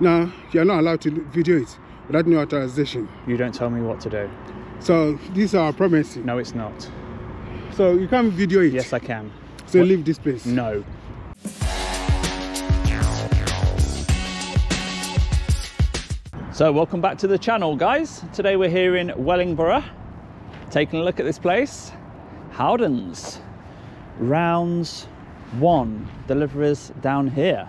No, you're not allowed to video it without no authorization. You don't tell me what to do. So these are our premises. No, it's not. So you can't video it. Yes, I can. So What- leave this place. No. So welcome back to the channel guys. Today we're here in Wellingborough, taking a look at this place. Howdens. Raunds one, deliveries down here.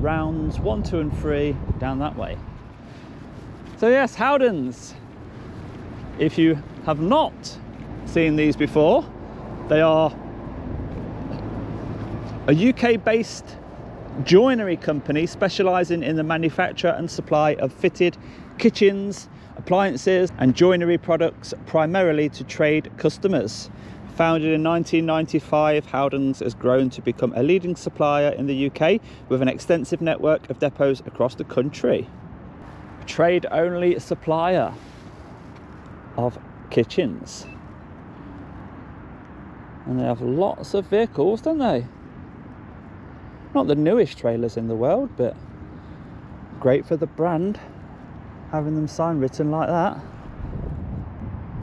Raunds one, two and three down that way. So yes, Howdens. If you have not seen these before, they are a UK based joinery company specializing in the manufacture and supply of fitted kitchens, appliances, and joinery products primarily to trade customers. Founded in 1995, Howdens has grown to become a leading supplier in the UK with an extensive network of depots across the country. Trade only supplier of kitchens. And they have lots of vehicles, don't they? Not the newest trailers in the world, but great for the brand having them sign written like that.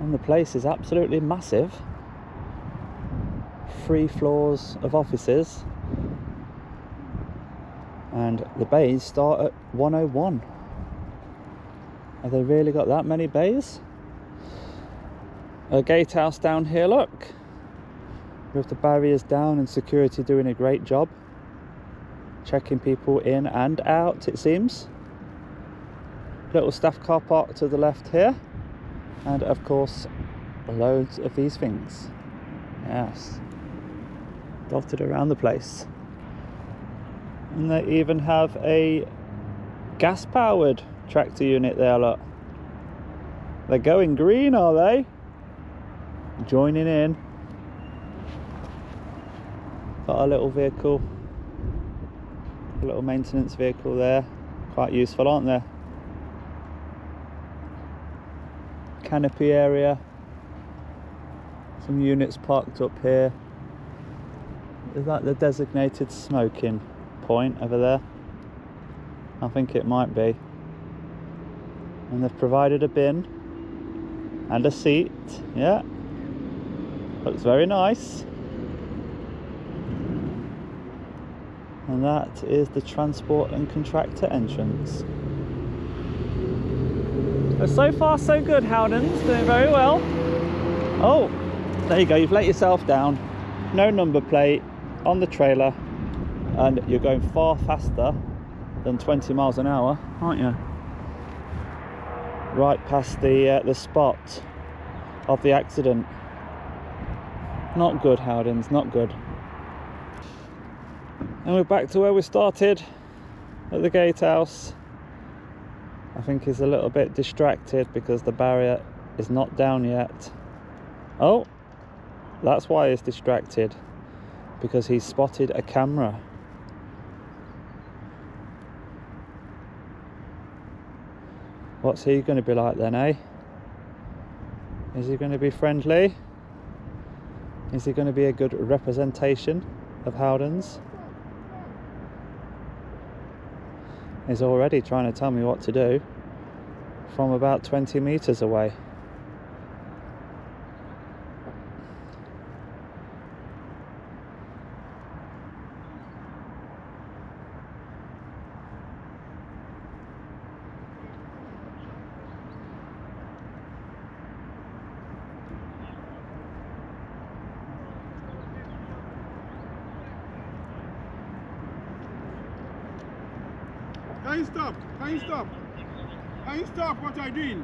And the place is absolutely massive. Three floors of offices. And the bays start at 101. Have they really got that many bays? A gatehouse down here, look. With the barriers down and security doing a great job checking people in and out it seems little staff car park to the left here and of course loads of these things yes dotted around the place and they even have a gas powered tractor unit there look they're going green are they joining in got a little vehicle a little maintenance vehicle there. Quite useful, aren't they? Canopy area. Some units parked up here. Is that the designated smoking point over there? I think it might be. And they've provided a bin and a seat. Yeah. Looks very nice. and that is the transport and contractor entrance. So far so good, Howdens, doing very well. Oh, there you go, you've let yourself down. No number plate on the trailer, and you're going far faster than 20 miles an hour, aren't you? Right past the uh, the spot of the accident. Not good, Howdens, not good. And we're back to where we started at the gatehouse. I think he's a little bit distracted because the barrier is not down yet. Oh, that's why he's distracted because he's spotted a camera. What's he going to be like then, eh? Is he going to be friendly? Is he going to be a good representation of Howdens? He's already trying to tell me what to do from about 20 meters away. Can you stop? Can you stop? Can you stop what you're doing?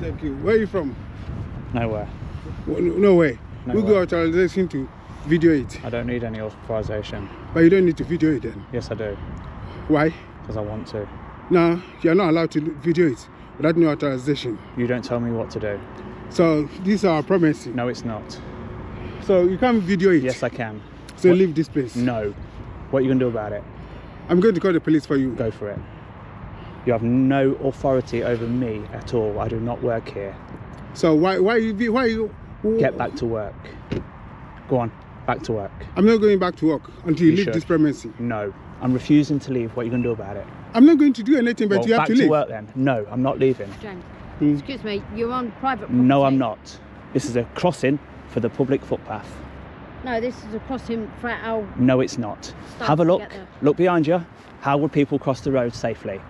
Thank you. Where are you from? Nowhere. No, no way. No we got authorization to video it. I don't need any authorization. But you don't need to video it then. Yes, I do, Why? because I want to. No, you're not allowed to video it without no authorization. You don't tell me what to do. So these are our premises. No, it's not. So you can't video it. Yes, I can. So What- leave this place. No. What are you going to do about it? I'm going to call the police for you. Go for it. You have no authority over me at all. I do not work here. So why why you be- why you get back to work. Go on, back to work. I'm not going back to work until you, You leave should. this premises. No, I'm refusing to leave. What are you going to do about it? I'm not going to do anything, but well, you have back to to leave. work then. No, I'm not leaving. James, Hmm. excuse me, you're on private property. No, I'm not. This is a crossing for the public footpath. No, this is a crossing for our No, it's not. Have a look. Look behind you. How would people cross the road safely?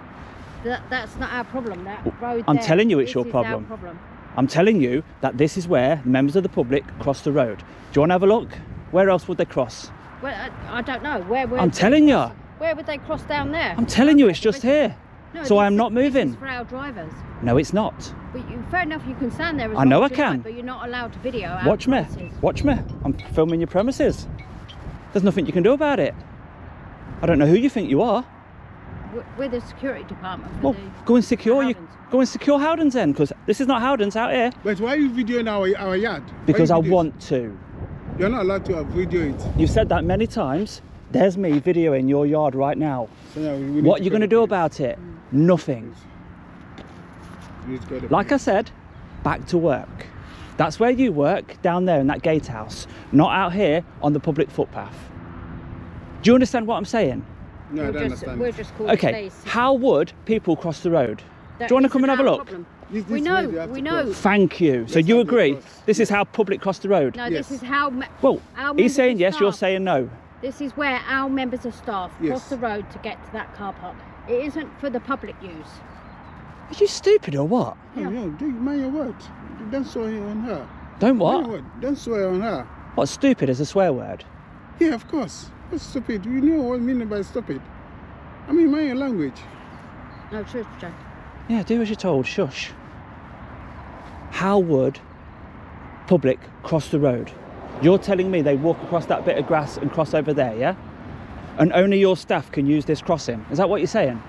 That, that's not our problem. That road. I'm there, telling you it's your problem. Problem. I'm telling you that this is where members of the public cross the road. Do you want to have a look? Where else would they cross? Well, I, I don't know where. where I'm telling you. Where would they cross down there? I'm telling you, it's just here. No, so this I am is- not this is moving. for our drivers. No, it's not. But you, fair enough, you can stand there. As I know I as you like, can. but you're not allowed to video. our Watch me. premises. Watch me. I'm filming your premises. There's nothing you can do about it. I don't know who you think you are. We're- We're the security department. Well, the, go and secure you. Howdens. Go and secure Howdens then, because this is not Howdens out here. But why are you videoing our, our yard? Why Because I want to. You're not allowed to video it. You've said that many times. There's me videoing your yard right now. So now we need What are you call going to do about it? Nothing. We need to call the Like I said, back to work. That's where you work, down there in that gatehouse, not out here on the public footpath. Do you understand what I'm saying? No, I we're don't just, understand. we're just called Okay, police. how would people cross the road? That do you want to come and have a look? problem. This- We know, way they have we know. cross. Thank you. So Yes, you agree? cross. This is how public cross the road? No, Yes. this is how. Well, Our he's saying of yes, you're saying no. This is where our members of staff Yes. cross the road to get to that car park. It isn't for the public use. Are you stupid or what? Oh, Yeah. yeah, do mind your word. Don't swear on her. Don't what? your word. Don't swear on her. What, stupid is a swear word? Yeah, of course. What's stupid? You know what I mean by stupid. I mean, mind your language. No, truth, Jack. Yeah, do as you're told, shush. How would public cross the road? You're telling me they walk across that bit of grass and cross over there, yeah? And only your staff can use this crossing. Is that what you're saying?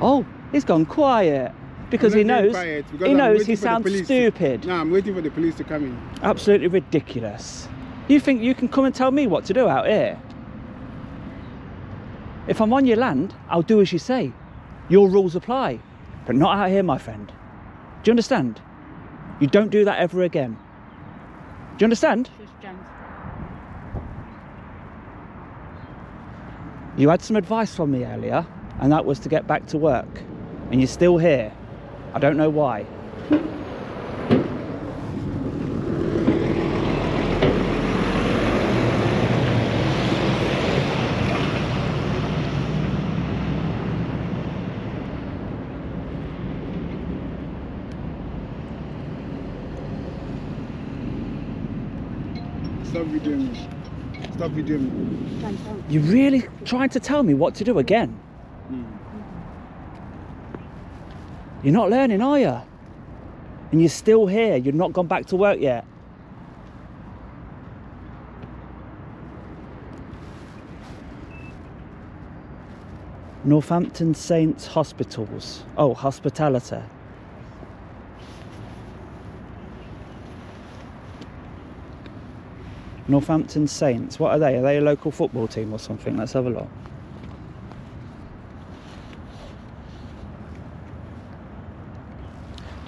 Oh, he's gone quiet. Because he knows because he I'm knows he sounds to- stupid. No, I'm waiting for the police to come in. Absolutely ridiculous. You think you can come and tell me what to do out here? If I'm on your land, I'll do as you say. Your rules apply. But not out here, my friend. Do you understand? You don't do that ever again. Do you understand? Truth, James. You had some advice from me earlier, and that was to get back to work. And you're still here. I don't know why. Stop videoing me. Stop videoing me. You're really trying to tell me what to do again? Hmm. You're not learning, are you? And you're still here. You've not gone back to work yet. Northampton Saints Hospitals. Oh, hospitality. Northampton Saints. What are they? Are they a local football team or something? Let's have a look.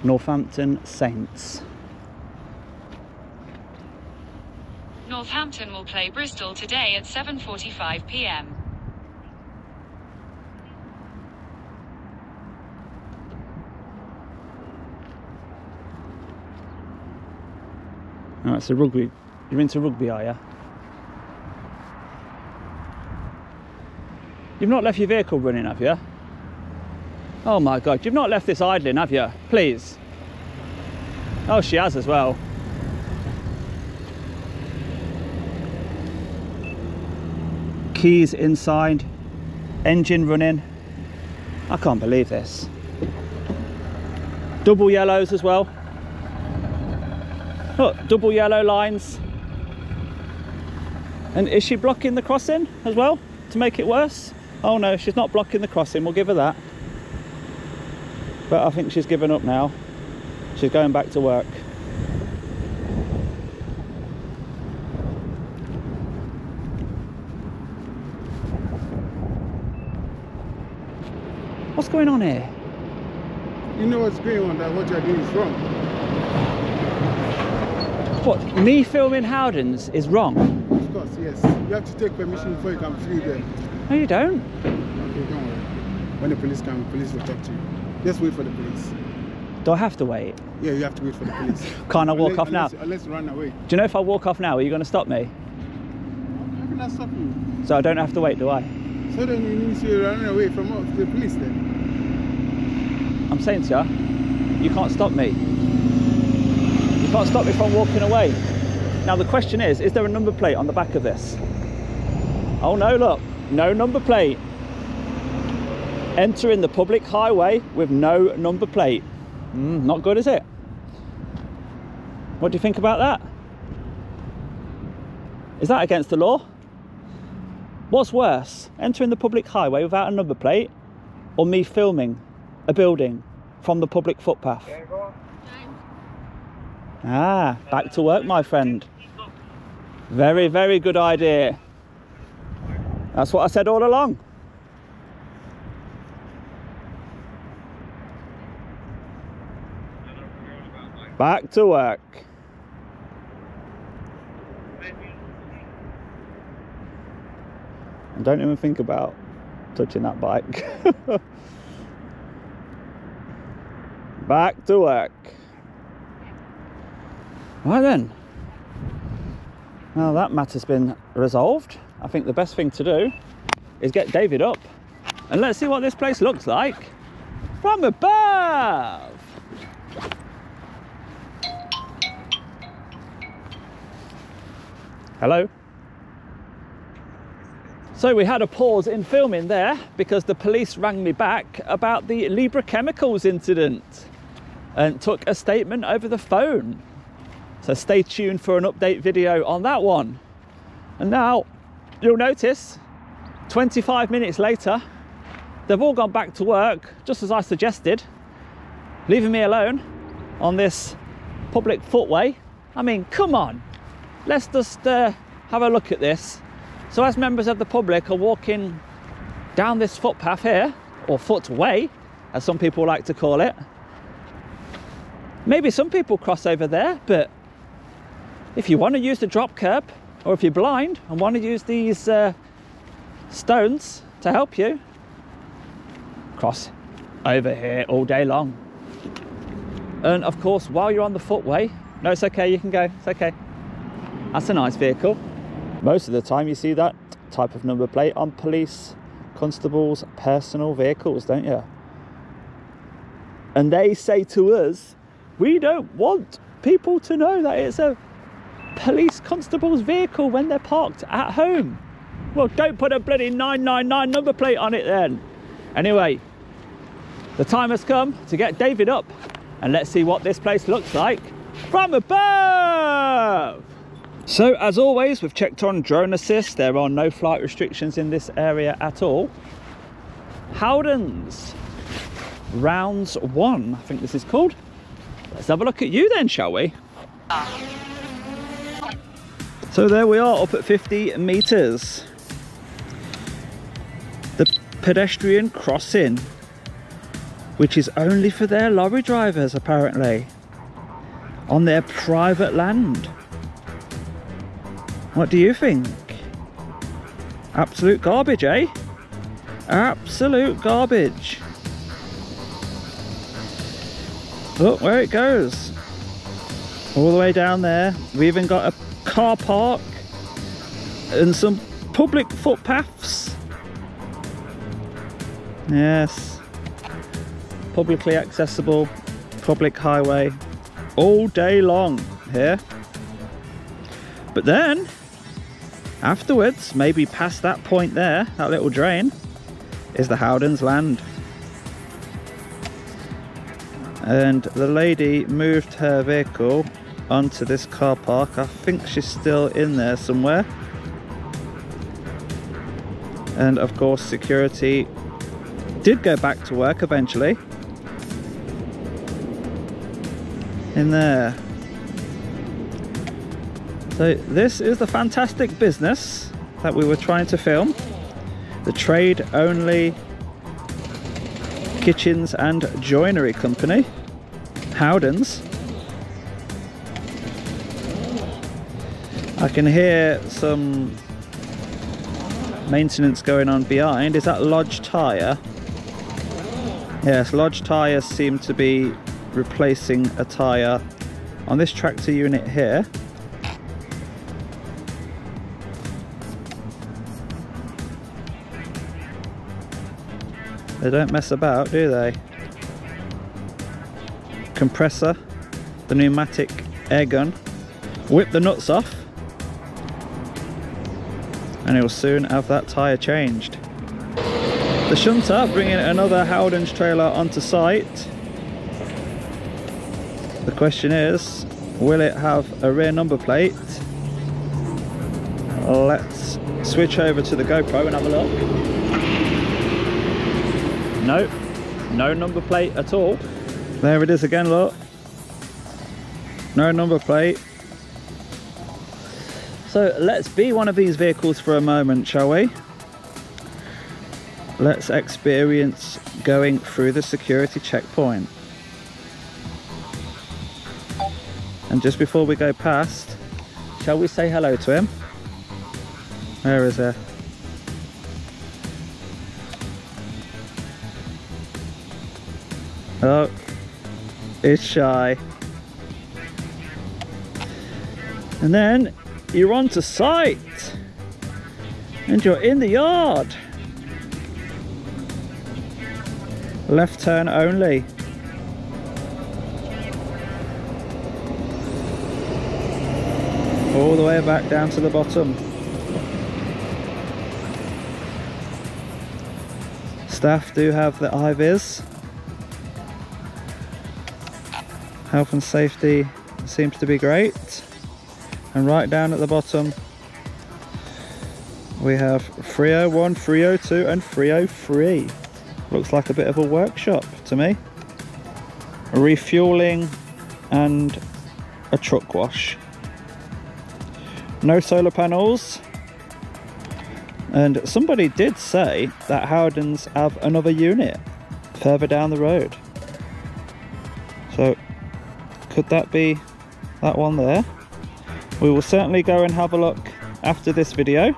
Northampton Saints. Northampton will play Bristol today at 7:45 p.m. Oh, it's a rugby. You're into rugby, are you? You've not left your vehicle running, have you? Oh my god, you've not left this idling, have you? Please. Oh, she has as well. Keys inside, engine running. I can't believe this. Double yellows as well. Look, double yellow lines. And is she blocking the crossing as well to make it worse? Oh no, she's not blocking the crossing. We'll give her that. But I think she's given up now. She's going back to work. What's going on here? You know what's going on, that what you're doing is wrong. What, me filming Howdens is wrong? Yes. You have to take permission before you can film there. No, you don't. Okay, don't worry. When the police come, the police will talk to you. Just wait for the police. Do I have to wait? Yeah, you have to wait for the police. Can't I walk Unless- off now? unless, you run away. Do you know if I walk off now, are you going to stop me? How can I stop you? So I don't have to wait, do I? So then you mean you're running away from us, the police then? I'm saying to you, you can't stop me. You can't stop me from walking away. Now the question is, is there a number plate on the back of this? Oh no, look, no number plate. Entering the public highway with no number plate. Mm, not good, is it? What do you think about that? Is that against the law? What's worse, entering the public highway without a number plate or me filming a building from the public footpath? Ah, back to work, my friend. Very, very good idea. That's what I said all along. Back to work. And don't even think about touching that bike. Back to work. Right then. Now that matter's been resolved, I think the best thing to do is get David up and let's see what this place looks like from above. Hello. So we had a pause in filming there because the police rang me back about the Libra Chemicals incident and took a statement over the phone. So stay tuned for an update video on that one. And now you'll notice 25 minutes later, they've all gone back to work just as I suggested, leaving me alone on this public footway. I mean, come on, let's just uh, have a look at this. So, as members of the public are walking down this footpath here, or footway, as some people like to call it, maybe some people cross over there, but if you want to use the drop curb, or if you're blind and want to use these uh, stones to help you, cross over here all day long. And of course, while you're on the footway, no, it's okay, you can go, it's okay. That's a nice vehicle. Most of the time, you see that type of number plate on police constables' personal vehicles, don't you? And they say to us, we don't want people to know that it's a police constable's vehicle when they're parked at home. Well, don't put a bloody 999 number plate on it then. Anyway, the time has come to get David up and let's see what this place looks like from above. So as always, we've checked on drone assist. There are no flight restrictions in this area at all. Howdens, Raunds one, I think this is called. Let's have a look at you then, shall we? Ah. So there we are, up at 50 meters. The pedestrian crossing, which is only for their lorry drivers apparently, on their private land. What do you think? Absolute garbage, eh? Absolute garbage. Look where it goes. All the way down there. We even got a car park and some public footpaths. Yes. Publicly accessible public highway all day long here. But then, afterwards, maybe past that point there, that little drain, is the Howdens land. And the lady moved her vehicle onto this car park. I think she's still in there somewhere. And of course, security did go back to work eventually. In there. So this is the fantastic business that we were trying to film. The trade only kitchens and joinery company, Howdens. I can hear some maintenance going on behind. Is that Lodge Tyre? Yes, Lodge Tyres seem to be replacing a tyre on this tractor unit here. They don't mess about, do they? Compressor, the pneumatic air gun. Whip the nuts off. And will soon have that tyre changed. The shunter bringing another Howden's trailer onto site. The question is, will it have a rear number plate? Let's switch over to the GoPro and have a look. Nope, no number plate at all. There it is again, look. No number plate. So let's be one of these vehicles for a moment, shall we? Let's experience going through the security checkpoint. And just before we go past, shall we say hello to him? Where is he? Oh, it's shy. And then you're onto site. And you're in the yard. Left turn only. All the way back down to the bottom. Staff do have the IVs. Health and safety seems to be great. And right down at the bottom, we have 301, 302 and 303. Looks like a bit of a workshop to me. Refueling and a truck wash. No solar panels. And somebody did say that Howden's have another unit further down the road. So could that be that one there? We will certainly go and have a look after this video.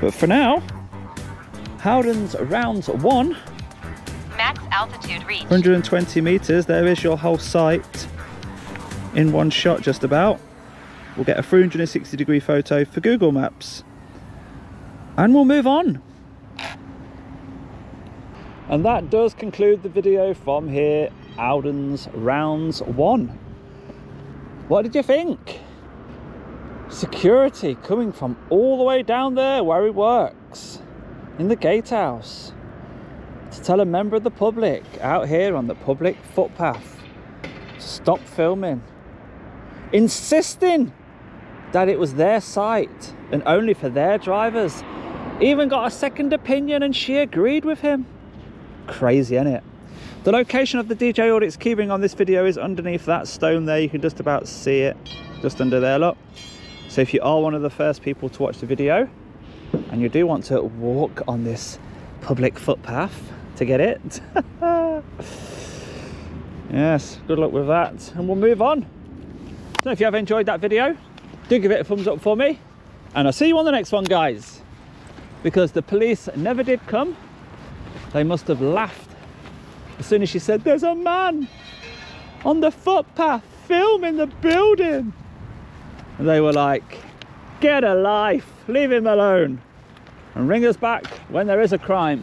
But for now, Howden's Raunds one. Max altitude reach. 120 meters, there is your whole site in one shot just about. We'll get a 360 degree photo for Google Maps. And we'll move on. And that does conclude the video from here, Howden's Raunds one. What did you think? Security coming from all the way down there where he works, in the gatehouse, to tell a member of the public out here on the public footpath to stop filming, insisting that it was their site and only for their drivers. Even got a second opinion and she agreed with him. Crazy, isn't it? The location of the DJ Audits keyring on this video is underneath that stone there. You can just about see it just under there, look. So if you are one of the first people to watch the video and you do want to walk on this public footpath to get it, yes, good luck with that. And we'll move on. So if you have enjoyed that video, do give it a thumbs up for me. And I'll see you on the next one, guys. Because the police never did come. They must have laughed as soon as she said, there's a man on the footpath filming the building. And they were like, get a life, leave him alone. And ring us back when there is a crime.